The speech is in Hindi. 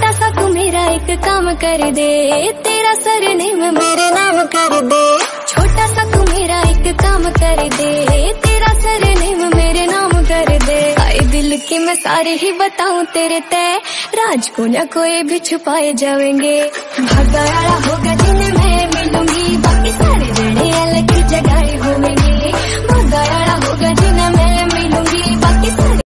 छोटा सा तू मेरा एक काम कर दे। तेरा सर नेम मेरे नाम कर दे। छोटा सा तू मेरा एक काम कर दे। तेरा सर नेम मेरे नाम कर दे। आए दिल के मैं सारे ही बताऊँ तेरे तय। राज को न कोई भी छुपाए जाएँगे। भगा